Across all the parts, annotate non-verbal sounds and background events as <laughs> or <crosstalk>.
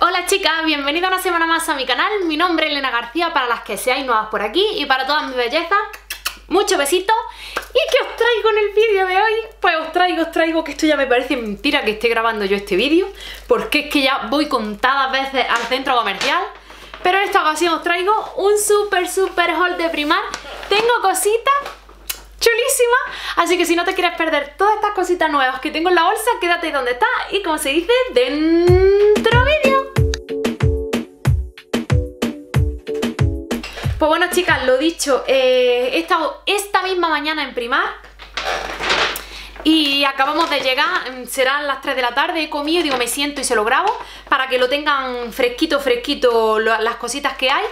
Hola chicas, bienvenidas una semana más a mi canal, mi nombre es Elena García para las que seáis nuevas por aquí y para todas mis bellezas, muchos besitos ¿Y qué os traigo en el vídeo de hoy? Pues os traigo, os traigo que esto ya me parece mentira que esté grabando yo este vídeo porque es que ya voy contadas veces al centro comercial. Pero en esta ocasión os traigo un súper súper haul de primar. Tengo cositas chulísima Así que si no te quieres perder todas estas cositas nuevas que tengo en la bolsa, quédate donde está y como se dice, dentro Pues bueno chicas, lo dicho, eh, he estado esta misma mañana en Primar y acabamos de llegar, mm, serán las 3 de la tarde, he comido, digo me siento y se lo grabo para que lo tengan fresquito, fresquito las cositas que hay.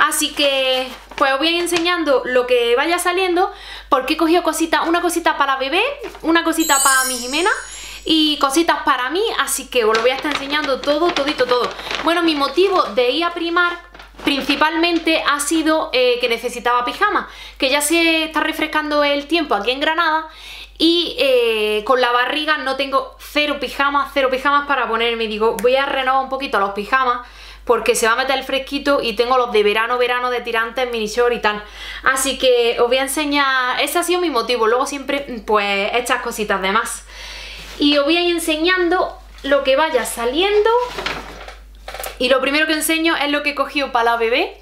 Así que pues os voy a ir enseñando lo que vaya saliendo porque he cogido cositas, una cosita para bebé, una cosita para mi Jimena y cositas para mí, así que os lo voy a estar enseñando todo, todito, todo. Bueno, mi motivo de ir a primar principalmente ha sido eh, que necesitaba pijama, que ya se está refrescando el tiempo aquí en Granada y eh, con la barriga no tengo cero pijamas, cero pijamas para ponerme. Digo, voy a renovar un poquito los pijamas porque se va a meter el fresquito y tengo los de verano, verano de tirantes, mini short y tal. Así que os voy a enseñar, ese ha sido mi motivo, luego siempre pues estas cositas de más. Y os voy a ir enseñando lo que vaya saliendo. Y lo primero que enseño es lo que he cogido para la bebé,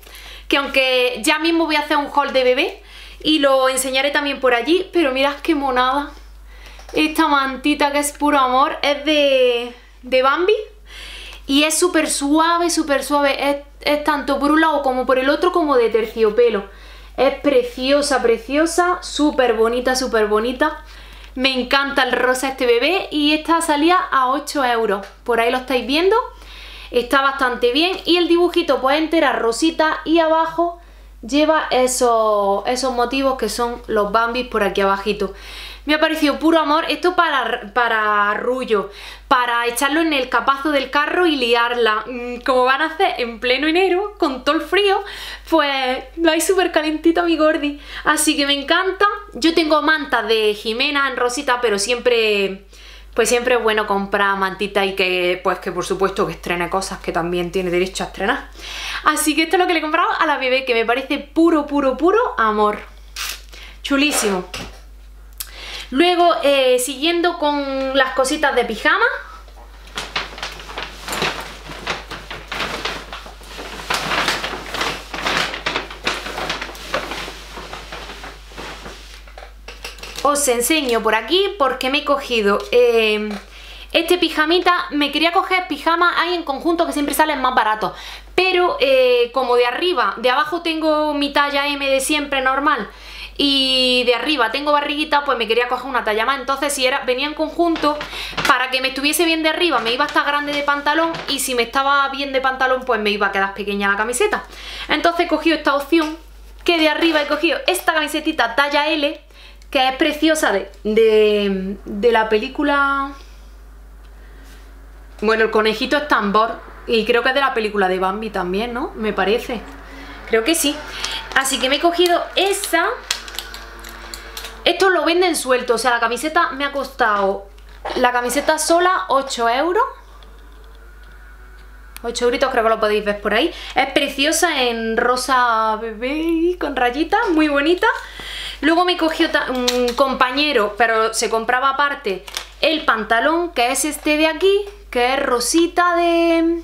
que aunque ya mismo voy a hacer un haul de bebé, y lo enseñaré también por allí, pero mirad qué monada. Esta mantita que es puro amor es de, de Bambi y es súper suave, súper suave. Es, tanto por un lado como por el otro como de terciopelo. Es preciosa, preciosa, súper bonita, súper bonita. Me encanta el rosa este bebé y esta salía a 8 euros. Por ahí lo estáis viendo. Está bastante bien y el dibujito puede entera rosita y abajo lleva esos, esos motivos que son los bambis por aquí abajito. Me ha parecido puro amor, esto para, para rullo, para echarlo en el capazo del carro y liarla. Mm, como van a hacer en pleno enero, con todo el frío, pues lo hay súper calentito mi gordi. Así que me encanta. Yo tengo mantas de Jimena en rosita, pero siempre pues siempre es bueno comprar mantita y que, pues que por supuesto que estrene cosas que también tiene derecho a estrenar. Así que esto es lo que le he comprado a la bebé, que me parece puro, puro, puro amor. Chulísimo. Luego, eh, siguiendo con las cositas de pijama, os enseño por aquí porque me he cogido eh, este pijamita. Me quería coger pijama, hay en conjunto que siempre salen más baratos. Pero eh, como de arriba, de abajo tengo mi talla M de siempre normal y de arriba tengo barriguita, pues me quería coger una talla más. Entonces si era, venía en conjunto, para que me estuviese bien de arriba me iba a estar grande de pantalón y si me estaba bien de pantalón pues me iba a quedar pequeña la camiseta. Entonces he cogido esta opción que de arriba he cogido esta camisetita talla L que es preciosa de, de, la película... Bueno, el conejito es tambor y creo que es de la película de Bambi también, ¿no? Me parece. Creo que sí. Así que me he cogido esa. Esto lo venden suelto, o sea, la camiseta me ha costado la camiseta sola 8 euros. 8 euritos creo que lo podéis ver por ahí. Es preciosa en rosa bebé con rayitas, muy bonita. Luego me cogió un compañero, pero se compraba aparte, el pantalón, que es este de aquí, que es rosita de,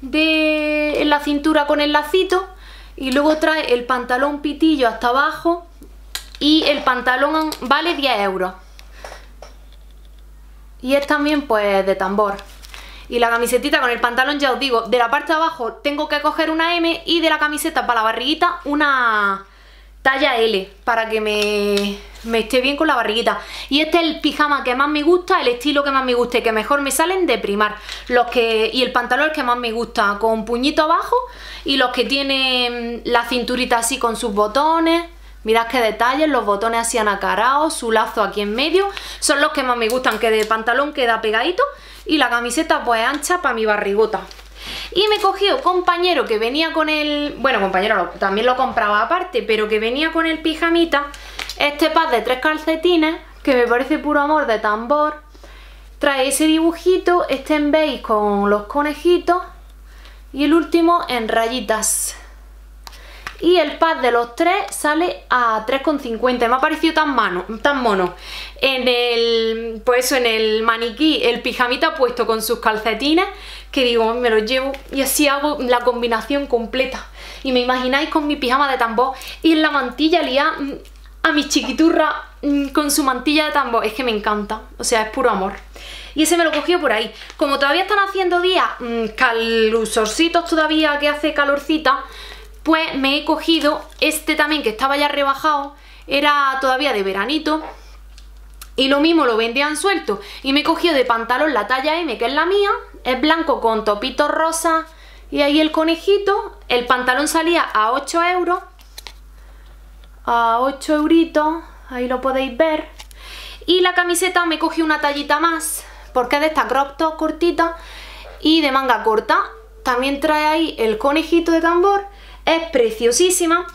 de la cintura con el lacito. Y luego trae el pantalón pitillo hasta abajo y el pantalón vale 10 euros. Y es también pues de tambor. Y la camisetita con el pantalón, ya os digo, de la parte de abajo tengo que coger una M y de la camiseta para la barriguita una talla L para que me, me, esté bien con la barriguita. Y este es el pijama que más me gusta, el estilo que más me gusta y que mejor me salen de primar. Los que y el pantalón que más me gusta con puñito abajo y los que tienen la cinturita así con sus botones. Mirad qué detalles, los botones así anacarados su lazo aquí en medio. Son los que más me gustan, que de pantalón queda pegadito y la camiseta pues ancha para mi barrigota y me cogió compañero que venía con el... Bueno, compañero también lo compraba aparte, pero que venía con el pijamita. Este pack de tres calcetines, que me parece puro amor de tambor. trae ese dibujito, este en beige con los conejitos y el último en rayitas. Y el pack de los tres sale a 3,50. Me ha parecido tan, mano, tan mono. En el, pues en el maniquí, el pijamita puesto con sus calcetines, que digo, me lo llevo y así hago la combinación completa. Y me imagináis con mi pijama de tambor y en la mantilla lía mm, a mi chiquiturra mm, con su mantilla de tambor. Es que me encanta, o sea, es puro amor. Y ese me lo cogió por ahí. Como todavía están haciendo días mmm, calusorcitos todavía que hace calorcita, pues me he cogido este también que estaba ya rebajado, era todavía de veranito, y lo mismo lo vendían suelto. Y me he cogido de pantalón la talla M, que es la mía, es blanco con topitos rosa y ahí el conejito. El pantalón salía a 8 euros, a 8 euritos, ahí lo podéis ver. Y la camiseta me cogí una tallita más, porque es de esta crop top cortita y de manga corta. También trae ahí el conejito de tambor es preciosísima.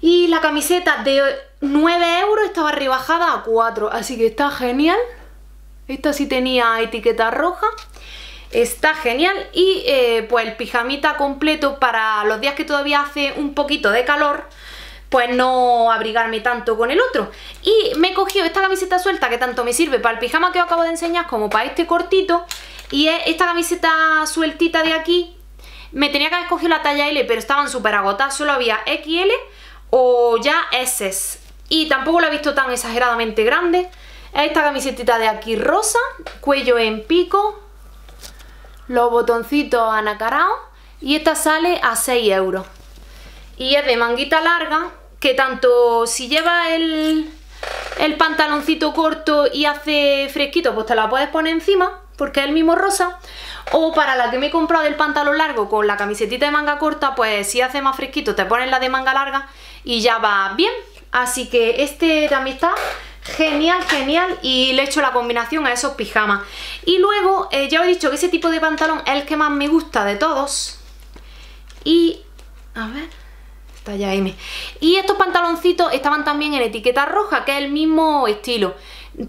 Y la camiseta de 9 euros estaba rebajada a 4, así que está genial. Esta sí tenía etiqueta roja. Está genial y eh, pues el pijamita completo para los días que todavía hace un poquito de calor pues no abrigarme tanto con el otro. Y me he cogido esta camiseta suelta que tanto me sirve para el pijama que os acabo de enseñar como para este cortito. Y es esta camiseta sueltita de aquí me tenía que haber cogido la talla L, pero estaban súper agotadas. Solo había XL o ya S. Y tampoco la he visto tan exageradamente grande. Esta camiseta de aquí rosa, cuello en pico, los botoncitos anacarados. Y esta sale a 6 euros. Y es de manguita larga, que tanto si lleva el, el pantaloncito corto y hace fresquito, pues te la puedes poner encima, porque es el mismo rosa. O para la que me he comprado el pantalón largo con la camisetita de manga corta, pues si hace más fresquito te pones la de manga larga y ya va bien. Así que este también está genial, genial y le he hecho la combinación a esos pijamas. Y luego, eh, ya os he dicho que ese tipo de pantalón es el que más me gusta de todos. Y, a ver, está ya M. Y estos pantaloncitos estaban también en etiqueta roja, que es el mismo estilo.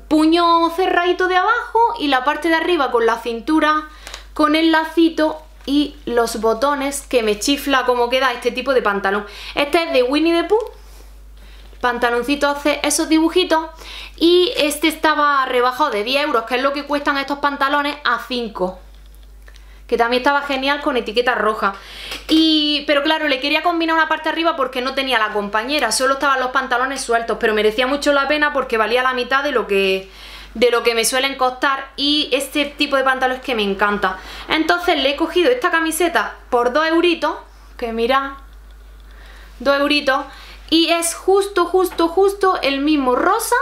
Puño cerradito de abajo y la parte de arriba con la cintura con el lacito y los botones que me chifla como queda este tipo de pantalón. Este es de Winnie the Pooh. Pantaloncito hace esos dibujitos y este estaba rebajado de 10 euros, que es lo que cuestan estos pantalones, a 5 que también estaba genial con etiqueta roja. Y, pero claro, le quería combinar una parte arriba porque no tenía la compañera, solo estaban los pantalones sueltos, pero merecía mucho la pena porque valía la mitad de lo que de lo que me suelen costar y este tipo de pantalones que me encanta. Entonces le he cogido esta camiseta por 2 euritos, que mira, 2 euritos, y es justo, justo, justo el mismo rosa.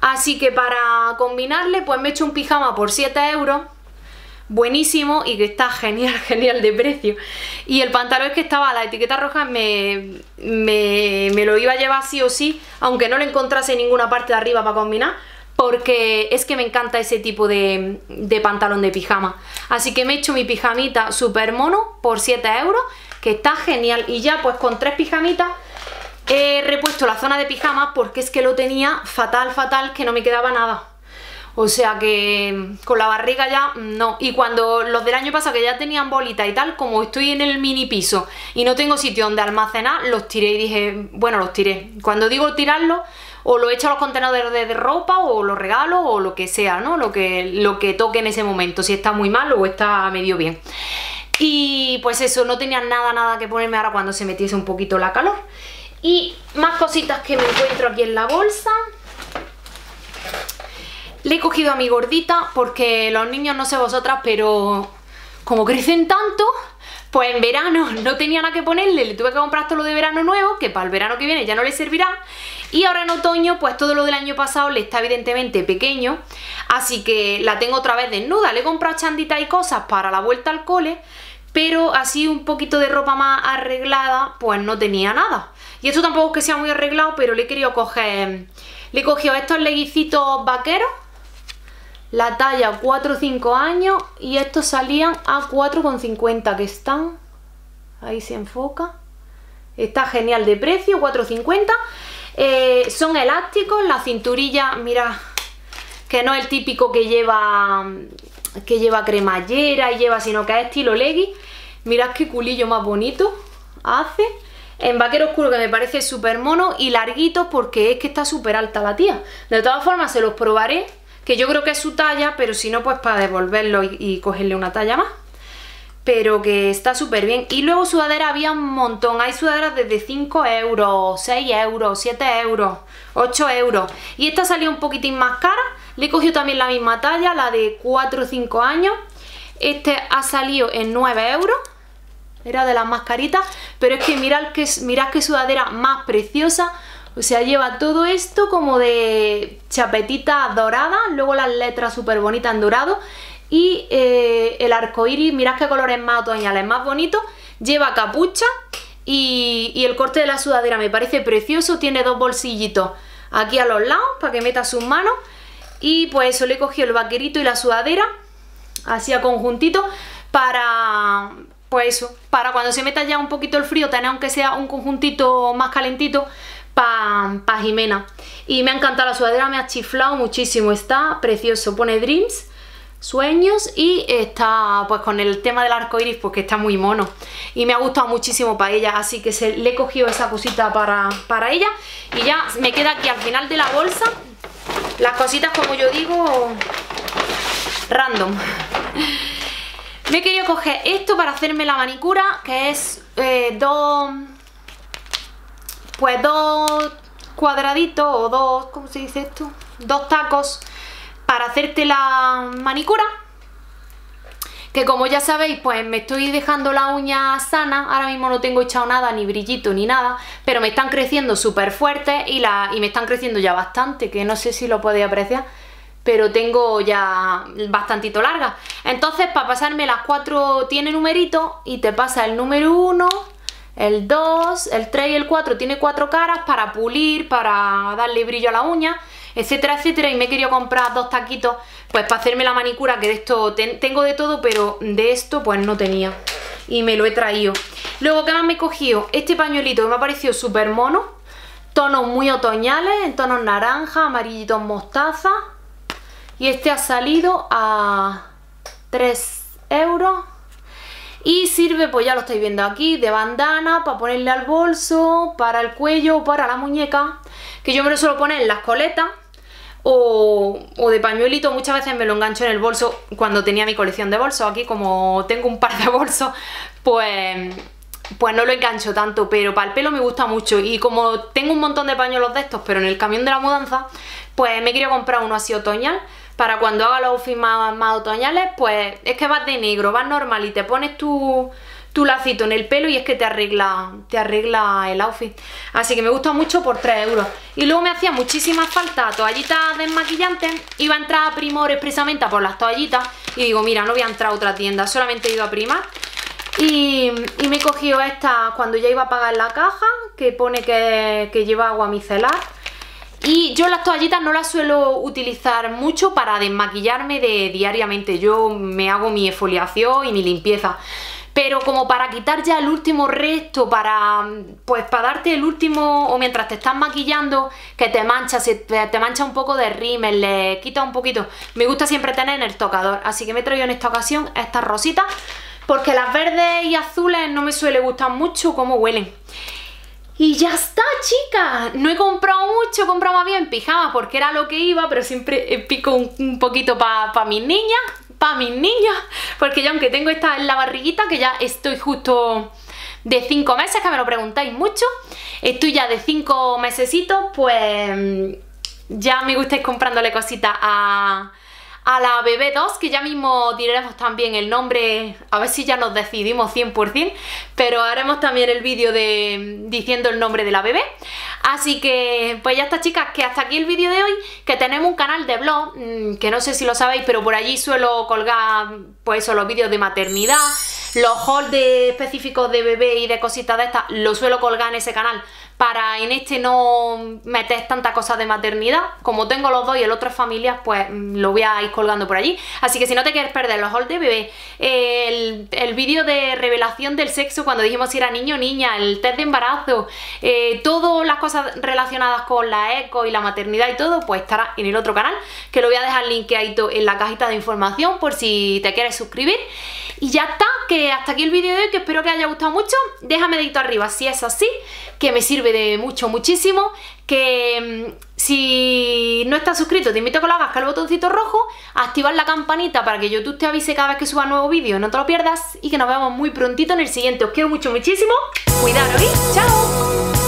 Así que para combinarle pues me he hecho un pijama por 7 euros buenísimo y que está genial, <laughs> genial de precio. Y el pantalón es que estaba, la etiqueta roja me, me, me, lo iba a llevar sí o sí, aunque no le encontrase en ninguna parte de arriba para combinar, porque es que me encanta ese tipo de, pantalón de pijama. Así que me he hecho mi pijamita super mono por 7 euros, que está genial. Y ya pues con tres pijamitas he repuesto la zona de pijama porque es que lo tenía fatal, fatal, que no me quedaba nada. O sea que con la barriga ya no. Y cuando los del año pasado que ya tenían bolita y tal, como estoy en el mini piso y no tengo sitio donde almacenar, los tiré y dije, bueno, los tiré. Cuando digo tirarlos, o lo echo a los contenedores de, ropa o lo regalo o lo que sea, ¿no? Lo que, lo que toque en ese momento, si está muy mal o está medio bien. Y pues eso, no tenía nada, nada que ponerme ahora cuando se metiese un poquito la calor. Y más cositas que me encuentro aquí en la bolsa. Le he cogido a mi gordita porque los niños, no sé vosotras, pero como crecen tanto, pues en verano <laughs> no tenía nada que ponerle, le tuve que comprar todo lo de verano nuevo, que para el verano que viene ya no le servirá. Y ahora en otoño, pues todo lo del año pasado le está evidentemente pequeño, así que la tengo otra vez desnuda. Le he comprado chanditas y cosas para la vuelta al cole, pero así un poquito de ropa más arreglada, pues no tenía nada. Y esto tampoco es que sea muy arreglado, pero le he querido coger... Le he cogido estos leguicitos vaqueros la talla 4 o 5 años y estos salían a 4,50 que están, ahí se enfoca, está genial de precio, 4,50, eh, son elásticos, la cinturilla, mira que no es el típico que lleva que lleva cremallera y lleva, sino que es estilo leggy. Mirad qué culillo más bonito hace. En vaquero oscuro que me parece súper mono y larguito porque es que está súper alta la tía. De todas formas se los probaré, que yo creo que es su talla, pero si no pues para devolverlo y, y cogerle una talla más pero que está súper bien. Y luego sudadera había un montón. Hay sudaderas desde 5 euros, 6 euros, 7 euros, 8 euros. Y esta salió un poquitín más cara. Le he cogido también la misma talla, la de 4 o 5 años. Este ha salido en 9 euros. Era de las más caritas. Pero es que mirad, que, mirad qué sudadera más preciosa. O sea, lleva todo esto como de chapetita dorada. Luego las letras súper bonitas en dorado y eh, el arco iris, mirad qué colores más otoñales, más bonito, lleva capucha y, el corte de la sudadera me parece precioso, tiene dos bolsillitos aquí a los lados para que meta sus manos y pues eso le he cogido el vaquerito y la sudadera así a conjuntito para pues eso, para cuando se meta ya un poquito el frío tener aunque sea un conjuntito más calentito para pa Jimena. Y me ha encantado la sudadera, me ha chiflado muchísimo, está precioso, pone Dreams sueños y está pues con el tema del arco iris porque está muy mono. Y me ha gustado muchísimo para ella así que se, le he cogido esa cosita para, para ella. Y ya me queda aquí al final de la bolsa las cositas como yo digo random <laughs> me he querido coger esto para hacerme la manicura que es eh, dos pues dos cuadraditos o dos, ¿cómo se dice esto? dos tacos para hacerte la manicura. Que como ya sabéis pues me estoy dejando la uña sana, ahora mismo no tengo echado nada, ni brillito ni nada, pero me están creciendo súper fuertes y, la, y me están creciendo ya bastante, que no sé si lo podéis apreciar, pero tengo ya bastantito larga. Entonces para pasarme las cuatro tiene numerito y te pasa el número 1, el 2, el 3 y el 4 tiene cuatro caras para pulir, para darle brillo a la uña etcétera, etcétera. Y me he querido comprar dos taquitos, pues para hacerme la manicura, que de esto tengo de todo, pero de esto pues no tenía. Y me lo he traído. Luego, ¿qué más me he cogido? Este pañuelito que me ha parecido súper mono. Tonos muy otoñales, en tonos naranja, amarillitos mostaza. Y este ha salido a 3 euros. Y sirve, pues ya lo estáis viendo aquí, de bandana para ponerle al bolso, para el cuello o para la muñeca. Que yo me lo suelo poner en las coletas o, de pañuelito, muchas veces me lo engancho en el bolso cuando tenía mi colección de bolsos. Aquí como tengo un par de bolsos, pues, pues no lo engancho tanto, pero para el pelo me gusta mucho. Y como tengo un montón de pañuelos de estos, pero en el camión de la mudanza, pues me quiero comprar uno así otoñal. Para cuando haga los outfits más, más otoñales, pues es que vas de negro, vas normal y te pones tu tu lacito en el pelo y es que te arregla, te arregla el outfit. Así que me gusta mucho por 3 euros. Y luego me hacía muchísima falta toallitas desmaquillantes. Iba a entrar a Primor expresamente a por las toallitas. Y digo, mira, no voy a entrar a otra tienda, solamente he ido a Primar. Y, me he cogido esta cuando ya iba a pagar la caja, que pone que, que lleva agua micelar. Y yo las toallitas no las suelo utilizar mucho para desmaquillarme de diariamente. Yo me hago mi exfoliación y mi limpieza pero como para quitar ya el último resto, para pues para darte el último, o mientras te estás maquillando, que te mancha, se te, mancha un poco de rímel, le quita un poquito. Me gusta siempre tener en el tocador, así que me he traído en esta ocasión estas rositas, porque las verdes y azules no me suele gustar mucho cómo huelen. Y ya está, chicas. No he comprado mucho, he comprado más bien pijama porque era lo que iba, pero siempre pico un, poquito para mis niñas para mis niñas, porque yo aunque tengo esta en la barriguita, que ya estoy justo de 5 meses, que me lo preguntáis mucho, estoy ya de 5 mesecitos, pues ya me gustáis comprándole cositas a, a la bebé 2, que ya mismo diremos también el nombre, a ver si ya nos decidimos 100%, pero haremos también el vídeo de diciendo el nombre de la bebé. Así que, pues ya está chicas, que hasta aquí el vídeo de hoy, que tenemos un canal de blog, mm, que no sé si lo sabéis, pero por allí suelo colgar, pues eso, los vídeos de maternidad, los hauls específicos de bebé y de cositas de estas, los suelo colgar en ese canal para en este no meter tanta cosa de maternidad. Como tengo los dos y el otro es familia, pues mm, lo voy a ir colgando por allí. Así que si no te quieres perder los hauls de bebé, el, vídeo de revelación del sexo cuando dijimos si era niño o niña, el test de embarazo, eh, todas las cosas relacionadas con la eco y la maternidad y todo, pues estará en el otro canal, que lo voy a dejar linkeadito en la cajita de información por si te quieres suscribir. Y ya está, que hasta aquí el vídeo de hoy, que espero que haya gustado mucho. Déjame dedito arriba si es así, que me sirve de mucho, muchísimo. Que mm, si no estás suscrito, te invito a que lo hagas, que el botoncito rojo, activar la campanita para que YouTube te avise cada vez que suba nuevo vídeo, no te lo pierdas y que nos vemos muy prontito en el siguiente. Os quiero mucho, muchísimo. Cuidaros y chao.